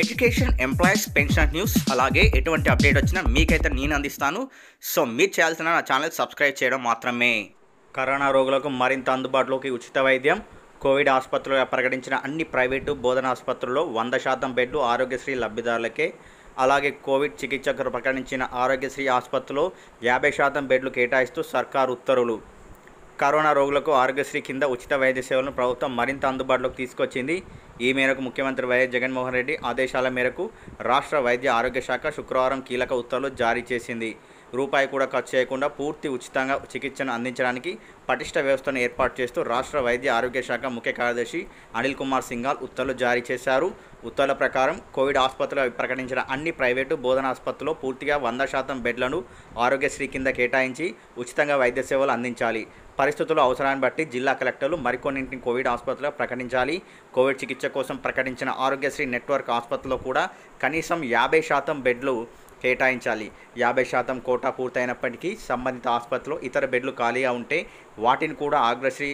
Education employees pension news అలాగే ఎటువంటి update వచ్చినా మీకైతే నేను అందిస్తాను. సో మీరు చేయాల్సిన నా ఛానల్ సబ్స్క్రైబ్ చేయడం మాత్రమే. కరోనా రోగులకు మరింత అందుబాటులోకి ఉచిత వైద్యం కోవిడ్ ఆసుపత్రులుగా ప్రకటించిన అన్ని ప్రైవేటు బోధన ఆసుపత్రుల్లో వంద శాతం బెడ్లు ఆరోగ్యశ్రీ లబ్ధిదారులకే. అలాగే కోవిడ్ చికిత్సకు ప్రకటించిన ఆరోగ్యశ్రీ ఆసుపత్రిలో యాభై శాతం బెడ్లు కేటాయిస్తూ సర్కారు ఉత్తర్వులు. కరోనా రోగులకు ఆరోగ్యశ్రీ కింద ఉచిత వైద్య సేవలను ప్రభుత్వం మరింత అందుబాటులోకి తీసుకొచ్చింది. ఈ మేరకు ముఖ్యమంత్రి వైఎస్ జగన్మోహన్ రెడ్డి ఆదేశాల మేరకు రాష్ట్ర వైద్య ఆరోగ్య శాఖ శుక్రవారం కీలక ఉత్తర్వులు జారీ చేసింది. రూపాయి కూడా ఖర్చు చేయకుండా పూర్తి ఉచితంగా చికిత్సను అందించడానికి పటిష్ట వ్యవస్థను ఏర్పాటు చేస్తూ రాష్ట్ర వైద్య ఆరోగ్య శాఖ ముఖ్య కార్యదర్శి అనిల్ కుమార్ సింఘాల్ ఉత్తర్వులు జారీ చేశారు. ఉత్తర్వుల ప్రకారం కోవిడ్ ఆసుపత్రిలో ప్రకటించిన అన్ని ప్రైవేటు బోధన ఆసుపత్రుల్లో పూర్తిగా వంద శాతం బెడ్లను ఆరోగ్యశ్రీ కింద కేటాయించి ఉచితంగా వైద్య సేవలు అందించాలి. పరిస్థితుల అవసరాన్ని బట్టి జిల్లా కలెక్టర్లు మరికొన్నింటిని కోవిడ్ ఆసుపత్రిలో ప్రకటించాలి. కోవిడ్ చికిత్స కోసం ప్రకటించిన ఆరోగ్యశ్రీ నెట్వర్క్ ఆసుపత్రిలో కూడా కనీసం యాభై శాతం బెడ్లు కేటాయించాలి. యాభై శాతం కోటా పూర్తయినప్పటికీ సంబంధిత ఆసుపత్రిలో ఇతర బెడ్లు ఖాళీగా ఉంటే వాటిని కూడా ఆగ్రశ్రీ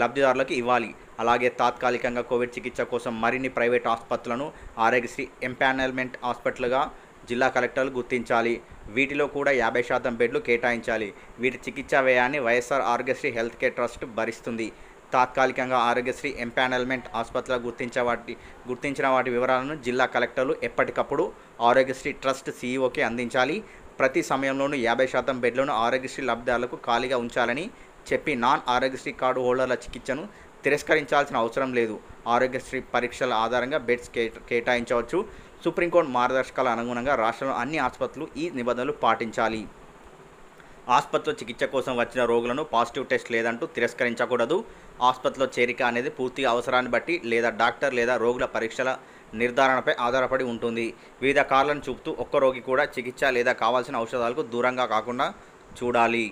లబ్ధిదారులకు ఇవ్వాలి. అలాగే తాత్కాలికంగా కోవిడ్ చికిత్స కోసం మరిన్ని ప్రైవేట్ ఆసుపత్రులను ఆరోగ్యశ్రీ ఎంపానల్మెంట్ హాస్పిటల్గా జిల్లా కలెక్టర్లు గుర్తించాలి. వీటిలో కూడా యాభై శాతం బెడ్లు కేటాయించాలి. వీటి చికిత్సా వ్యయాన్ని YSR Aarogyasri health care trust భరిస్తుంది. తాత్కాలికంగా ఆరోగ్యశ్రీ ఎంపానల్మెంట్ ఆసుపత్రులు గుర్తించే వాటి గుర్తించిన వాటి వివరాలను జిల్లా కలెక్టర్లు ఎప్పటికప్పుడు ఆరోగ్యశ్రీ ట్రస్ట్ సీఈఓకి అందించాలి. ప్రతి సమయంలోనూ యాభై శాతం బెడ్లను ఆరోగ్యశ్రీ లబ్ధిదారులకు ఖాళీగా ఉంచాలని చెప్పి నాన్ ఆరోగ్యశ్రీ కార్డు హోల్డర్ల చికిత్సను తిరస్కరించాల్సిన అవసరం లేదు. ఆరోగ్యశ్రీ పరీక్షల ఆధారంగా బెడ్స్ కే కేటాయించవచ్చు. సుప్రీంకోర్టు మార్గదర్శకాల అనుగుణంగా రాష్ట్రంలో అన్ని ఆసుపత్రులు ఈ నిబంధనలు పాటించాలి. ఆసుపత్రిలో చికిత్స కోసం వచ్చిన రోగులను పాజిటివ్ టెస్ట్ లేదంటూ తిరస్కరించకూడదు. ఆసుపత్రిలో చేరిక అనేది పూర్తిగా అవసరాన్ని బట్టి లేదా డాక్టర్ లేదా రోగుల పరీక్షల నిర్ధారణపై ఆధారపడి ఉంటుంది. వివిధ కారణాలను చూపుతూ ఒక్క రోగి కూడా చికిత్స లేదా కావాల్సిన ఔషధాలకు దూరంగా కాకుండా చూడాలి.